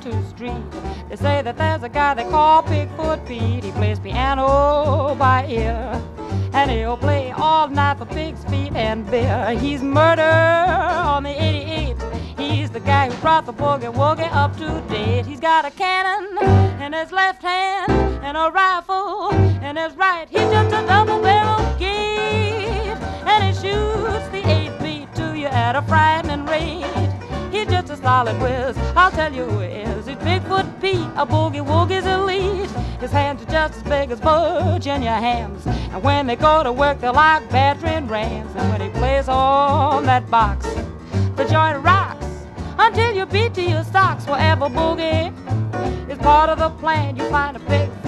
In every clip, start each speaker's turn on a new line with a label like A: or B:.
A: down to the street. They say that there's a guy they call Pig Foot Pete. He plays piano by ear. And he'll play all night for pig's feet and beer. He's murder on the 88. He's the guy who brought the boogie woogie up to date. He's got a cannon in his left hand and a rifle in his right. He's just a double barrel gate. And he shoots the 8 beat to you at a frightening rate. Solid whiz. I'll tell you who he is. He's Pig Foot Pete, a boogie woogie's elite. His hands are just as big as Virginia hams. And when they go to work, they're like battering rams. And when he plays on that box, the joint rocks until you beat to your socks. Forever boogie is part of the plan. You find a Pig Foot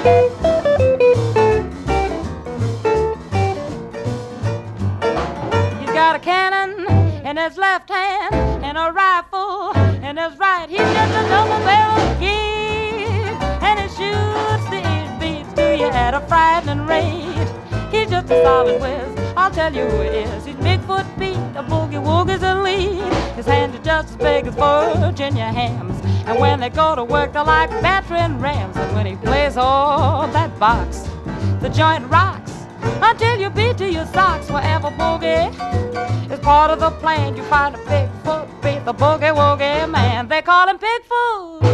A: He's got a cannon in his left hand and a rifle in his right. He's just a double barrel kid, and he shoots the beats to you at a frightening rate. He's just a solid whiz. I'll tell you who he is. He's Pig Foot Pete, a boogie woogie's elite. His hands are just as big as Virginia hams. And when they go to work, they're like battering rams. And when he plays on that box, the joint rocks until you beat to your socks forever boogie. is part of the plan. You find a Pig Foot Pete the boogie woogie man. They call him Pig Foot.